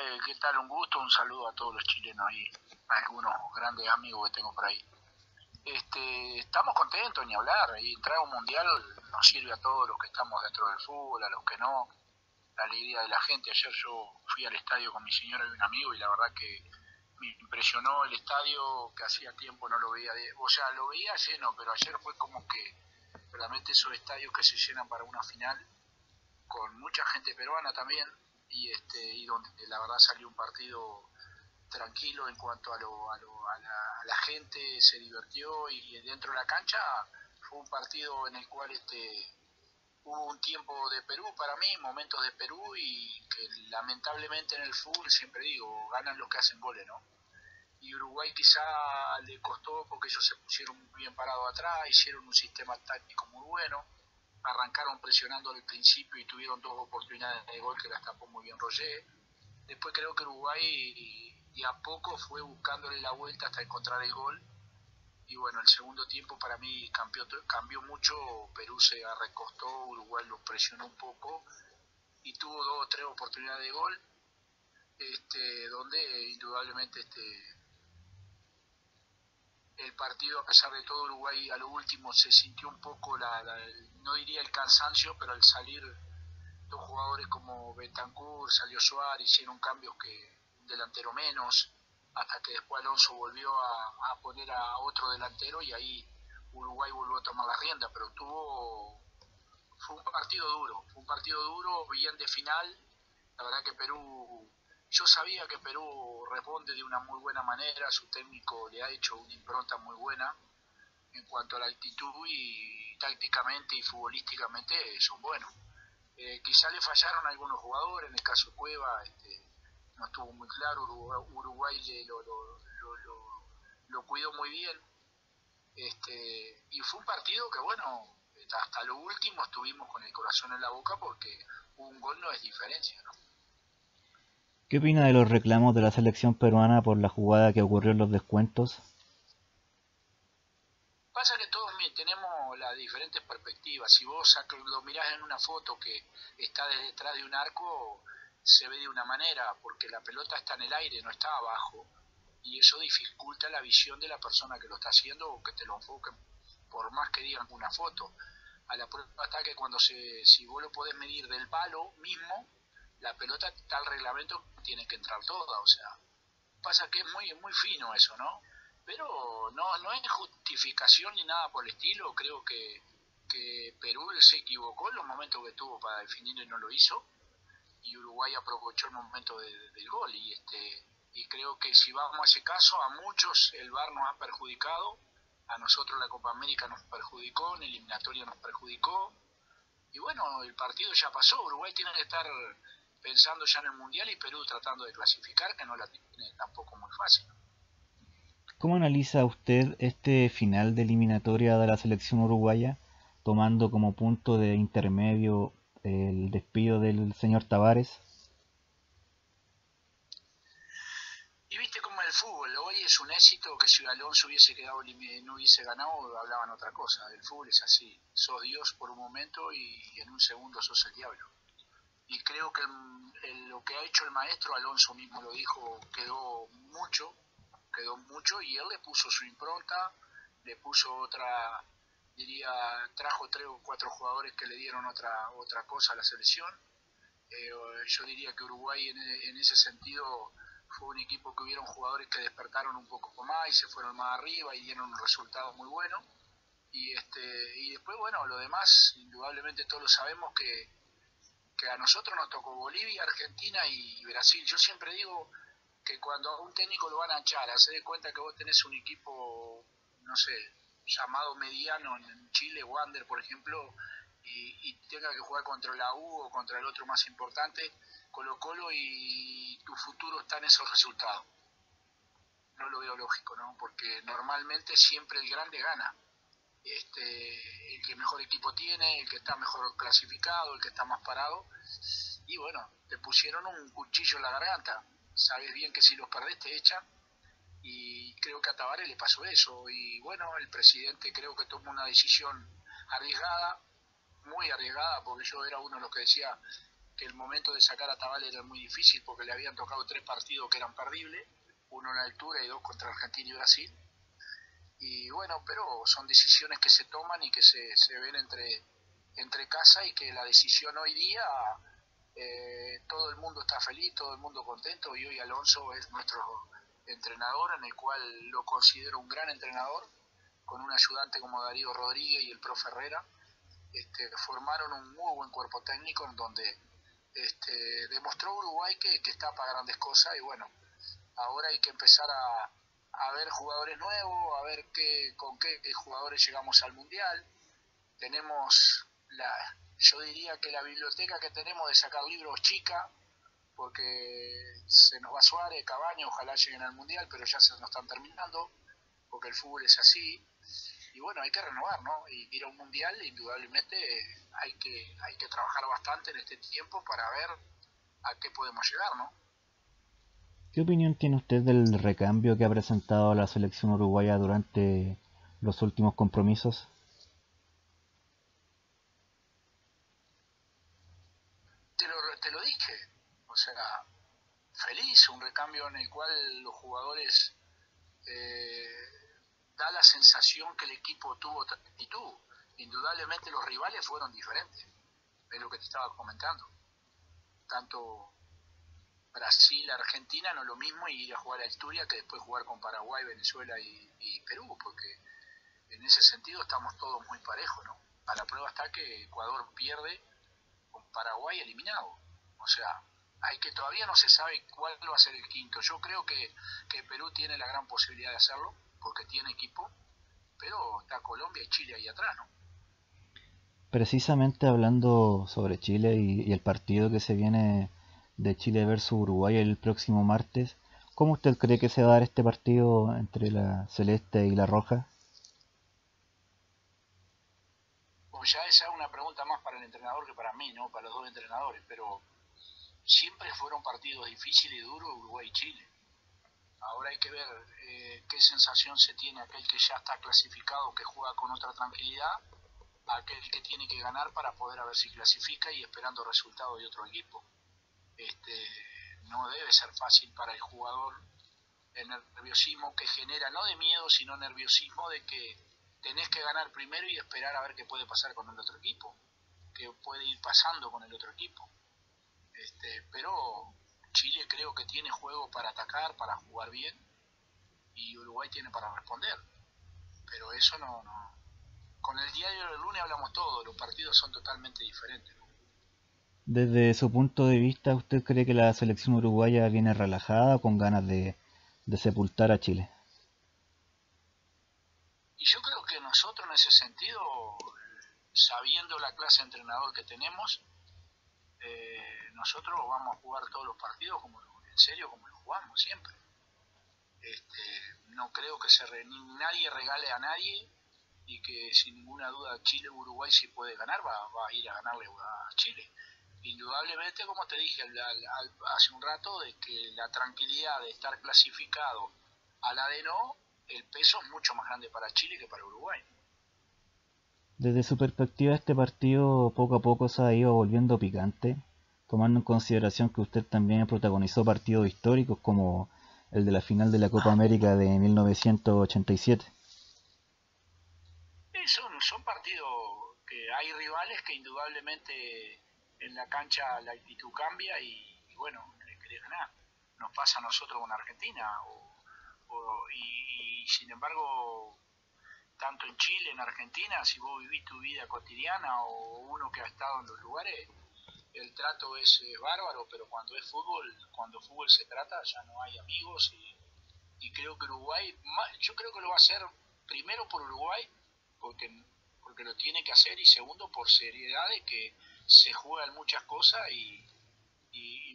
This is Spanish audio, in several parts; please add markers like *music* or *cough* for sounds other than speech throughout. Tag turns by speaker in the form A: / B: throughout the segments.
A: eh, ¿qué tal? Un gusto, un saludo a todos los chilenos y a algunos grandes amigos que tengo por ahí. Este, estamos contentos, ni hablar, y entrar a un mundial nos sirve a todos los que estamos dentro del fútbol, a los que no, la alegría de la gente. Ayer yo fui al estadio con mi señora y un amigo y la verdad que me impresionó el estadio, que hacía tiempo no lo veía, o sea, lo veía lleno, pero ayer fue como que realmente esos estadios que se llenan para una final, con mucha gente peruana también, y, este, y donde la verdad salió un partido tranquilo en cuanto a, lo, a, lo, a, la, gente, se divirtió y dentro de la cancha fue un partido en el cual este, hubo un tiempo de Perú para mí, momentos de Perú y que lamentablemente en el fútbol siempre digo, ganan los que hacen goles, ¿no? Y Uruguay quizá le costó porque ellos se pusieron muy bien parados atrás, hicieron un sistema táctico muy bueno, arrancaron presionando al principio y tuvieron dos oportunidades de gol que las tapó muy bien Roger. Después creo que Uruguay y a poco fue buscándole la vuelta hasta encontrar el gol. Y bueno, el segundo tiempo para mí cambió, cambió mucho, Perú se recostó, Uruguay lo presionó un poco y tuvo dos o tres oportunidades de gol, este, donde indudablemente este, el partido, a pesar de todo, Uruguay a lo último se sintió un poco, la, no diría el cansancio, pero al salir dos jugadores como Betancourt, salió Suárez, hicieron cambios que un delantero menos, hasta que después Alonso volvió a, poner a otro delantero y ahí Uruguay volvió a tomar la rienda, pero tuvo, fue un partido duro, un partido duro, bien de final, la verdad que Perú yo sabía que Perú responde de una muy buena manera, su técnico le ha hecho una impronta muy buena en cuanto a la actitud y tácticamente y futbolísticamente son buenos. Eh, quizá le fallaron algunos jugadores, en el caso de Cueva este, no estuvo muy claro, Uruguay, lo, lo, cuidó muy bien. Este, y fue un partido que, bueno, hasta lo último estuvimos con el corazón en la boca porque un gol no es diferencia, ¿no?
B: ¿Qué opina de los reclamos de la selección peruana por la jugada que ocurrió en los descuentos?
A: Pasa que todos tenemos las diferentes perspectivas. Si vos lo mirás en una foto que está detrás de un arco, se ve de una manera, porque la pelota está en el aire, no está abajo. Y eso dificulta la visión de la persona que lo está haciendo o que te lo enfoquen, por más que digan una foto. A la prueba está que cuando se, si vos lo podés medir del palo mismo, la pelota tal reglamento tiene que entrar toda, o sea, pasa que es muy, muy fino eso, ¿no? Pero no, no es justificación ni nada por el estilo, creo que, que Perú se equivocó en los momentos que tuvo para definir y no lo hizo, y Uruguay aprovechó el momento del gol, y este y creo que si vamos a ese caso, a muchos el VAR nos ha perjudicado, a nosotros la Copa América nos perjudicó, en eliminatoria nos perjudicó, y bueno, el partido ya pasó, Uruguay tiene que estar pensando ya en el Mundial y Perú tratando de clasificar, que no la tiene tampoco muy fácil.
B: ¿Cómo analiza usted este final de eliminatoria de la selección uruguaya, tomando como punto de intermedio el despido del señor Tavares?
A: Y viste como el fútbol, hoy es un éxito que si Alonso hubiese quedado no hubiese ganado, hablaban otra cosa. El fútbol es así, sos Dios por un momento y en un segundo sos el diablo y creo que lo que ha hecho el maestro, Alonso mismo lo dijo, quedó mucho, quedó mucho y él le puso su impronta, le puso otra, diría, trajo tres o cuatro jugadores que le dieron otra, otra cosa a la selección. Eh, yo diría que Uruguay en, en, ese sentido fue un equipo que hubieron jugadores que despertaron un poco más y se fueron más arriba y dieron un resultado muy bueno. Y, este, y después, bueno, lo demás, indudablemente todos lo sabemos que que a nosotros nos tocó Bolivia, Argentina y Brasil. Yo siempre digo que cuando a un técnico lo van a echar, se dé cuenta que vos tenés un equipo, no sé, llamado mediano en Chile, Wander, por ejemplo, y, tenga que jugar contra la U o contra el otro más importante, Colo Colo, y tu futuro está en esos resultados. No lo veo lógico, ¿no? Porque normalmente siempre el grande gana este, el que mejor equipo tiene, el que está mejor clasificado, el que está más parado. Y bueno, te pusieron un cuchillo en la garganta. Sabes bien que si los perdés te echan. Y creo que a Tavares le pasó eso. Y bueno, el presidente creo que tomó una decisión arriesgada, muy arriesgada, porque yo era uno de los que decía que el momento de sacar a Tabal era muy difícil porque le habían tocado tres partidos que eran perdibles, uno en la altura y dos contra Argentina y Brasil. Y bueno, pero son decisiones que se toman y que se, se ven entre, entre casa y que la decisión hoy día eh, todo el mundo está feliz, todo el mundo contento y hoy Alonso es nuestro entrenador en el cual lo considero un gran entrenador con un ayudante como Darío Rodríguez y el profe Herrera este, formaron un muy buen cuerpo técnico en donde este, demostró Uruguay que, está para grandes cosas y bueno, ahora hay que empezar a, a ver jugadores nuevos, a ver qué, con qué jugadores llegamos al Mundial. Tenemos la, yo diría que la biblioteca que tenemos de sacar libros chica, porque se nos va Suárez, Cabaña, ojalá lleguen al Mundial, pero ya se nos están terminando, porque el fútbol es así. Y bueno, hay que renovar, ¿no? Y ir a un Mundial, indudablemente, hay que, hay que trabajar bastante en este tiempo para ver a qué podemos llegar, ¿no?
B: ¿Qué opinión tiene usted del recambio que ha presentado la selección uruguaya durante los últimos compromisos?
A: o sea, feliz, un recambio en el cual los jugadores eh, da la sensación que el equipo tuvo actitud. Indudablemente los rivales fueron diferentes, es lo que te estaba comentando. Tanto Brasil, Argentina no es lo mismo ir a jugar a Asturias que después jugar con Paraguay, Venezuela y, Perú, porque en ese sentido estamos todos muy parejos, ¿no? A la prueba está que Ecuador pierde con Paraguay eliminado. O sea, hay que todavía no se sabe cuál va a ser el quinto. Yo creo que, Perú tiene la gran posibilidad de hacerlo, porque tiene equipo, pero está Colombia y Chile ahí atrás, ¿no?
B: Precisamente hablando sobre Chile y, el partido que se viene de Chile versus Uruguay el próximo martes, ¿cómo usted cree que se va a dar este partido entre la celeste y la roja?
A: Pues ya esa es una pregunta más para el entrenador que para mí, ¿no? Para los dos entrenadores, pero siempre fueron partidos difíciles y duros Uruguay y Chile. Ahora hay que ver eh, qué sensación se tiene aquel que ya está clasificado, que juega con otra tranquilidad, aquel que tiene que ganar para poder a ver si clasifica y esperando resultados de otro equipo. Este, no debe ser fácil para el jugador el nerviosismo que genera, no de miedo, sino nerviosismo de que tenés que ganar primero y esperar a ver qué puede pasar con el otro equipo, qué puede ir pasando con el otro equipo. Este, pero Chile creo que tiene juego para atacar, para jugar bien, y Uruguay tiene para responder. Pero eso no, no. Con el diario del lunes hablamos todo, los partidos son totalmente diferentes.
B: Desde su punto de vista, ¿usted cree que la selección uruguaya viene relajada o con ganas de, de sepultar a Chile?
A: Y yo creo que nosotros en ese sentido, sabiendo la clase de entrenador que tenemos, eh, nosotros vamos a jugar todos los partidos como en serio como lo jugamos siempre. Este, no creo que se nadie regale a nadie y que sin ninguna duda Chile Uruguay si puede ganar va, a ir a ganarle a Chile. Indudablemente, como te dije hace un rato, de que la tranquilidad de estar clasificado a la de no, el peso es mucho más grande para Chile que para Uruguay.
B: Desde su perspectiva, este partido poco a poco se ha ido volviendo picante tomando en consideración que usted también protagonizó partidos históricos como el de la final de la Copa América de 1987.
A: son, son partidos que hay rivales que indudablemente en la cancha la actitud cambia y, bueno, le querés ganar. Nos pasa a nosotros con Argentina y, y sin embargo tanto en Chile, en Argentina, si vos vivís tu vida cotidiana o uno que ha estado en los lugares, el trato es bárbaro, pero cuando es fútbol, cuando fútbol se trata, ya no hay amigos y, creo que Uruguay, yo creo que lo va a hacer primero por Uruguay, porque, porque lo tiene que hacer, y segundo por seriedad de que se juegan muchas cosas y,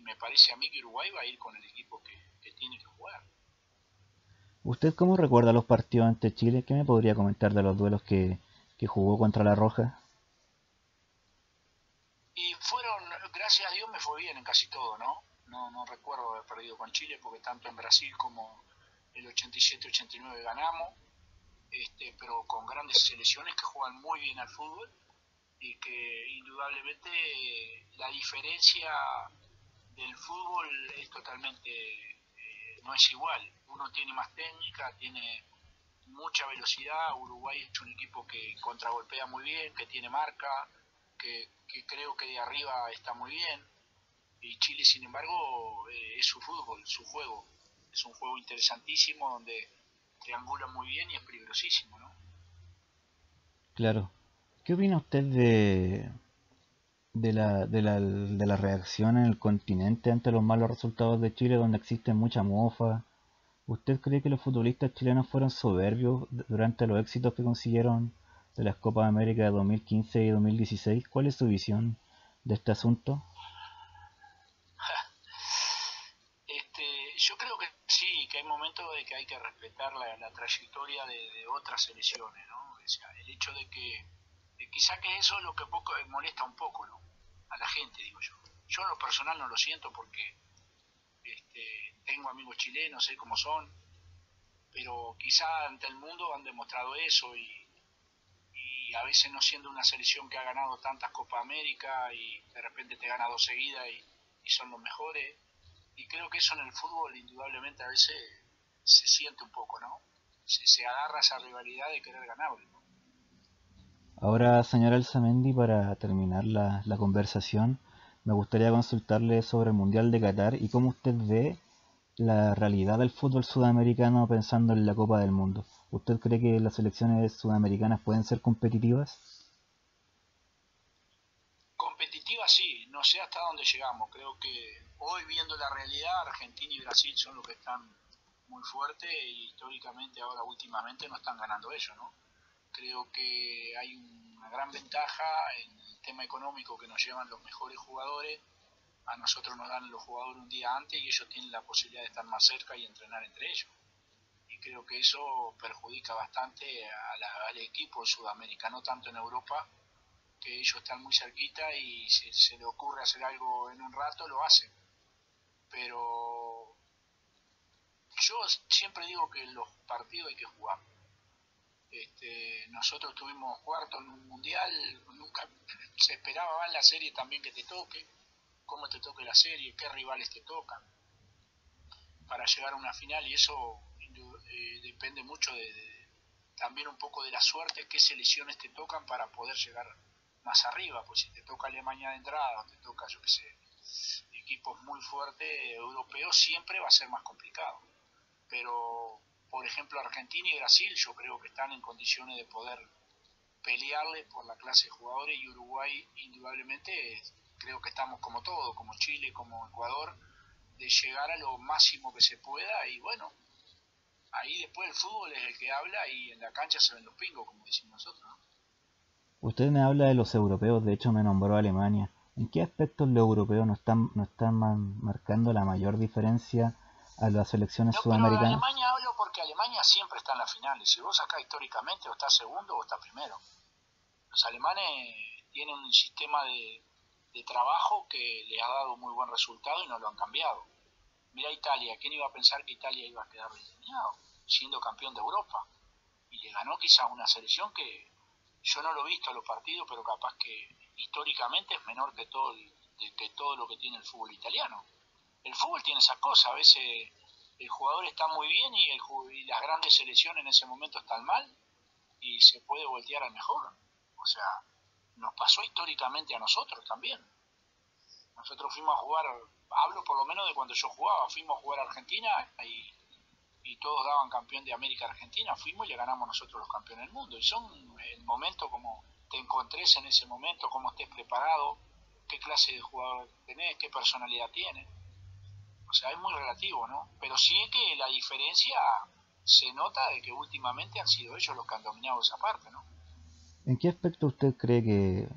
A: me parece a mí que Uruguay va a ir con el equipo que, tiene que jugar.
B: ¿Usted cómo recuerda los partidos ante Chile? ¿Qué me podría comentar de los duelos que, que jugó contra la Roja?
A: Y fueron, gracias a Dios me fue bien en casi todo, ¿no? No, no recuerdo haber perdido con Chile porque tanto en Brasil como el 87-89 ganamos, este, pero con grandes selecciones que juegan muy bien al fútbol y que indudablemente la diferencia del fútbol es totalmente, eh, no es igual. Uno tiene más técnica, tiene mucha velocidad, Uruguay es un equipo que contragolpea muy bien, que tiene marca, que, creo que de arriba está muy bien, y Chile sin embargo eh, es su fútbol, su juego, es un juego interesantísimo donde triangula muy bien y es peligrosísimo, ¿no?
B: Claro. ¿Qué opina usted de, de, la, de, la, de la reacción en el continente ante los malos resultados de Chile, donde existe mucha mofa? ¿Usted cree que los futbolistas chilenos fueron soberbios durante los éxitos que consiguieron de las Copas América de 2015 y 2016? ¿Cuál es su visión de este asunto? *laughs*
A: Este, yo creo que sí, que hay momentos de que hay que respetar la, trayectoria de, de, otras selecciones, ¿no? O sea, el hecho de que quizá que eso es lo que poco molesta un poco, ¿no? A la gente, digo yo. Yo en lo personal no lo siento porque este, tengo amigos chilenos, sé cómo son, pero quizá ante el mundo han demostrado eso y, a veces no siendo una selección que ha ganado tantas Copa América y de repente te gana dos seguidas y, son los mejores. Y creo que eso en el fútbol indudablemente a veces se siente un poco, ¿no? Se, se agarra esa rivalidad de querer ganarlo.
B: Ahora, señora Elsa para terminar la, conversación, me gustaría consultarle sobre el Mundial de Qatar y cómo usted ve la realidad del fútbol sudamericano pensando en la Copa del Mundo. ¿Usted cree que las selecciones sudamericanas pueden ser competitivas?
A: Competitivas sí, no sé hasta dónde llegamos. Creo que hoy viendo la realidad, Argentina y Brasil son los que están muy fuertes y históricamente ahora últimamente no están ganando ellos, ¿no? Creo que hay una gran ventaja en el tema económico que nos llevan los mejores jugadores. A nosotros nos dan los jugadores un día antes y ellos tienen la posibilidad de estar más cerca y entrenar entre ellos. Y creo que eso perjudica bastante al equipo sudamericano, tanto en Europa, que ellos están muy cerquita y si se le ocurre hacer algo en un rato, lo hacen. Pero yo siempre digo que los partidos hay que jugar este, nosotros tuvimos cuarto en un mundial, nunca se esperaba en la serie también que te toque, cómo te toque la serie, qué rivales te tocan, para llegar a una final y eso eh, depende mucho de, también un poco de la suerte, qué selecciones te tocan para poder llegar más arriba, pues si te toca Alemania de entrada, o te toca, yo qué sé, equipos muy fuertes europeos, siempre va a ser más complicado. Pero por ejemplo, Argentina y Brasil yo creo que están en condiciones de poder pelearle por la clase de jugadores y Uruguay indudablemente creo que estamos como todo, como Chile, como Ecuador, de llegar a lo máximo que se pueda y bueno, ahí después el fútbol es el que habla y en la cancha se ven los pingos, como decimos nosotros.
B: Usted me habla de los europeos, de hecho me nombró Alemania. ¿En qué aspectos los europeos no están, no están marcando la mayor diferencia a las selecciones sudamericanas?
A: Alemania porque Alemania siempre está en la final y si vos acá históricamente o está segundo o está primero. Los alemanes tienen un sistema de, trabajo que les ha dado muy buen resultado y no lo han cambiado. Mira Italia, ¿quién iba a pensar que Italia iba a quedar eliminado siendo campeón de Europa? Y le ganó quizás una selección que yo no lo he visto en los partidos, pero capaz que históricamente es menor que todo, que todo lo que tiene el fútbol italiano el fútbol tiene esa cosa, a veces el jugador está muy bien y, el, las grandes selecciones en ese momento están mal y se puede voltear al mejor. O sea, nos pasó históricamente a nosotros también. Nosotros fuimos a jugar, hablo por lo menos de cuando yo jugaba, fuimos a jugar a Argentina y, y todos daban campeón de América Argentina, fuimos y le ganamos nosotros los campeones del mundo. Y son el momento como te encontres en ese momento, cómo estés preparado, qué clase de jugador tenés, qué personalidad tienes o sea, es muy relativo, ¿no? Pero sí que la diferencia se nota de que últimamente han sido ellos los que han dominado esa parte, ¿no?
B: ¿En qué aspecto usted cree que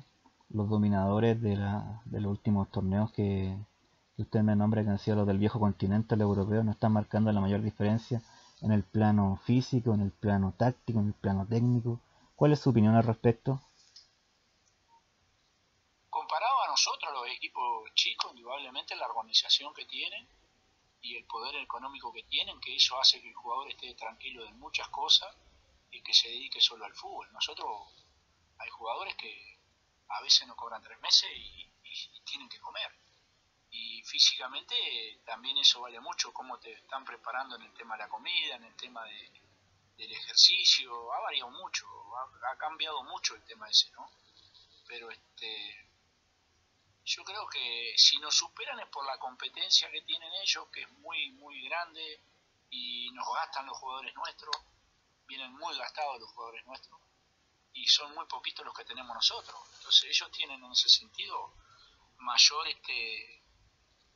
B: los dominadores de, la, de los últimos torneos que, usted me nombra que han sido los del viejo continente, el europeo, no están marcando la mayor diferencia en el plano físico, en el plano táctico, en el plano técnico? ¿Cuál es su opinión al respecto?
A: Comparado a nosotros, los equipos chicos, indudablemente la organización que tienen, y el poder económico que tienen, que eso hace que el jugador esté tranquilo de muchas cosas y que se dedique solo al fútbol. Nosotros hay jugadores que, a veces no cobran tres meses y, tienen que comer. Y físicamente también eso vale mucho, cómo te están preparando en el tema de la comida, en el tema del ejercicio, ha variado mucho, ha, ha, cambiado mucho el tema ese, ¿no? Pero este yo creo que si nos superan es por la competencia que tienen ellos, que es muy, muy grande y nos gastan los jugadores nuestros, vienen muy gastados los jugadores nuestros y son muy poquitos los que tenemos nosotros. Entonces ellos tienen en ese sentido mayor este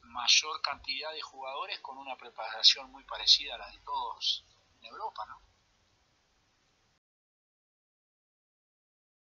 A: mayor cantidad de jugadores con una preparación muy parecida a la de todos en Europa, ¿no?